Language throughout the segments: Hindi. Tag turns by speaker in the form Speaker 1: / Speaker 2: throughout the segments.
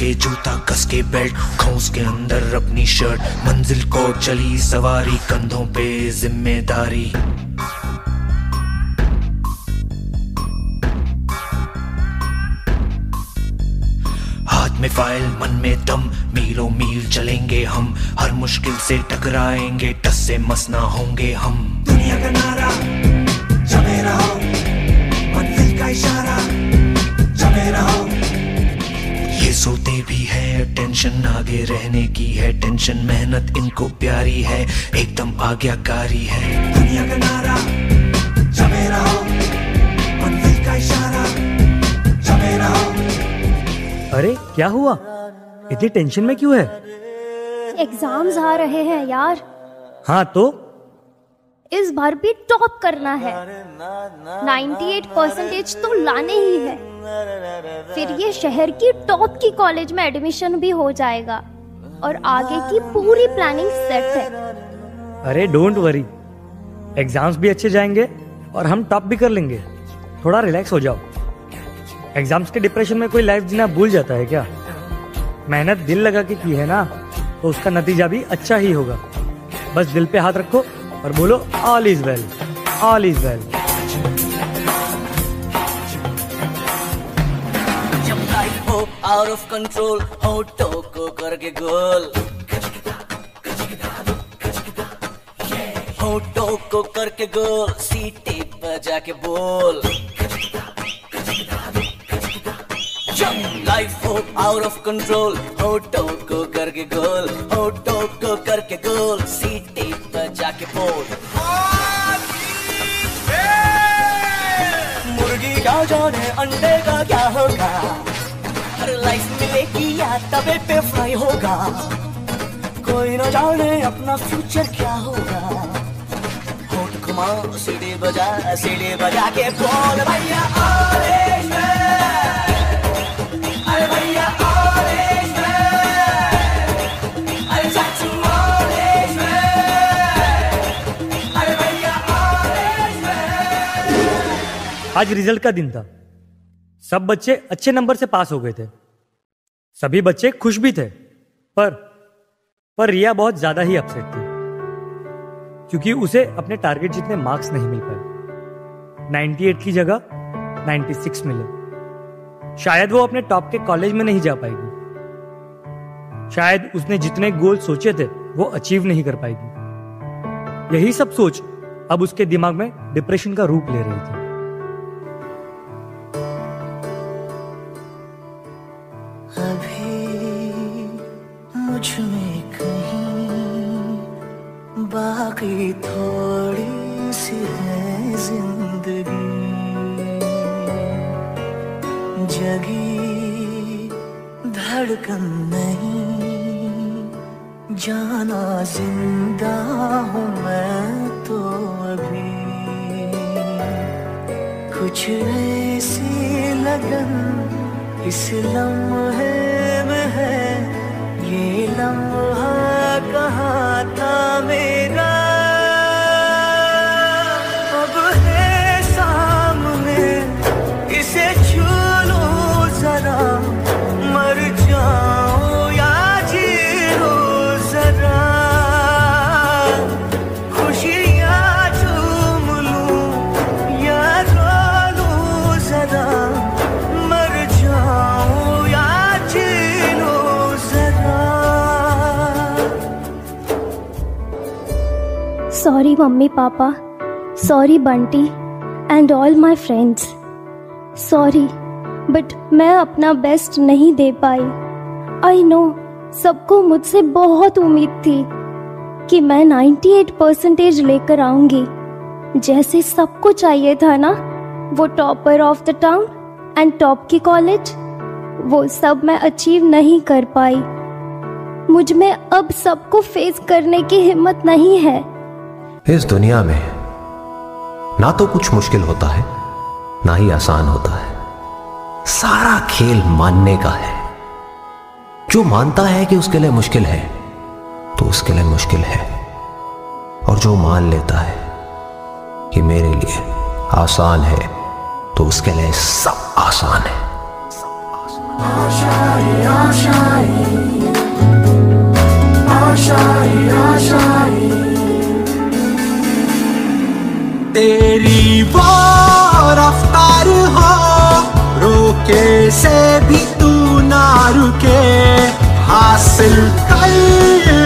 Speaker 1: के जूता कस के बेल्ट, खोस के अंदर अपनी शर्ट, मंजिल को चली सवारी, कंधों पे ज़िम्मेदारी। में फ़ाइल, मन में दम, मीलों मील चलेंगे हम, हर मुश्किल से टकराएँगे, टस से मस ना होंगे हम। दुनिया का नारा। सोते भी है टेंशन आगे रहने की है टेंशन मेहनत इनको प्यारी है एकदम आज्ञाकारी है। दुनिया का नारा मंजिल का इशारा
Speaker 2: अरे क्या हुआ? इतनी टेंशन में क्यों है?
Speaker 3: एग्ज़ाम्स आ रहे हैं यार।
Speaker 2: हाँ तो?
Speaker 3: इस बार भी टॉप करना है। 98 परसेंटेज तो लाने ही है। फिर ये शहर की टॉप की कॉलेज में एडमिशन भी हो जाएगा और आगे की पूरी प्लानिंग सेट है।
Speaker 2: अरे डोंट वरी। एग्ज़ाम्स भी अच्छे जाएँगे और हम टॉप भी कर लेंगे। थोड़ा रिलैक्स हो जाओ। एग्ज़ाम्स के डिप्रेशन में कोई लाइफ जीना भूल जाता है क्या? मेहनत दिल लगा के की है ना तो उसका नतीजा भी अच्छा ही होगा। बस दिल पे हाथ रखो और बोलो all is well all is well
Speaker 4: out of control होटो को करके गोल। होटो को करके गोल, सीटे बजा के बोल। हो आउट ऑफ़ कंट्रोल होटो को करके गोल. होटो को करके गोल. सीटे बजा के बोल. मुर्गी क्या जाने अंडे का क्या होगा? हर लाइफ मिलेगी या तबे पे फ्राई होगा। कोई न जाने अपना फ्यूचर क्या होगा। होट घुमा, सीढ़ी बजा सीढ़ी बजा के बोल, भैया
Speaker 2: आज रिज़ल्ट का दिन था। सब बच्चे अच्छे नंबर से पास हो गए थे। सभी बच्चे खुश भी थे। पर पर रिया बहुत ज़्यादा ही अपसेट थी। क्योंकि उसे अपने टारगेट जितने मार्क्स नहीं मिल पाए। 98 की जगह 96 मिले। शायद वो अपने टॉप के कॉलेज में नहीं जा पाएगी। शायद उसने जितने गोल सोचे थे, वो अचीव नहीं कर पाएगी। यही सब सोच अब उसके दिमाग में डिप्रेशन का रूप ले रही थी।
Speaker 4: मुझमें कहीं, बाकी थोड़ी सी है ज़िंदगी। जगी धड़कन नहीं, जाना ज़िंदा हूँ मैं तो अभी। कुछ ऐसी लगन, इस लम्हे है ये
Speaker 3: sorry mummy papa. Sorry Bunty. And all my friends sorry but मैं अपना बेस्ट नहीं दे पाई. आई नो सबको मुझसे बहुत उम्मीद थी कि मैं 98 परसेंटेज लेकर आऊँगी. जैसे सबको चाहिए था ना, वो topper of the town and top की कॉलेज वो सब मैं अचीव नहीं कर पाई. मुझमें अब सबको फेस करने की हिम्मत नहीं है.
Speaker 5: इस दुनिया में ना तो कुछ मुश्किल होता है, ना ही आसान होता है। सारा खेल मानने का है। जो मानता है कि उसके लिए मुश्किल है तो उसके लिए मुश्किल है। और जो मान लेता है कि मेरे लिए आसान है तो उसके लिए सब आसान है।
Speaker 4: आशाएँ आशाएँ आशाएँ
Speaker 6: रोके से भी तू ना रुके। हासिल कर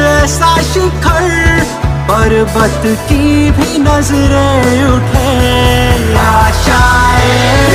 Speaker 6: ऐसा शिखर, पर्वत की भी नज़रें उठे। आशाएँ